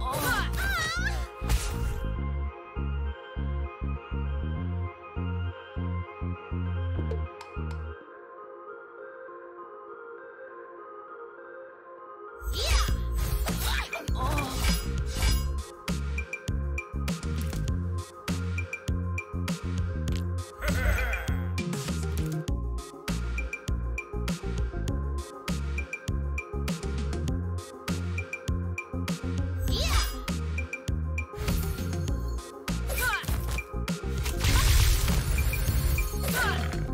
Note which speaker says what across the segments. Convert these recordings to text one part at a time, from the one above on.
Speaker 1: Oh. Cut!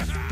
Speaker 1: Yeah.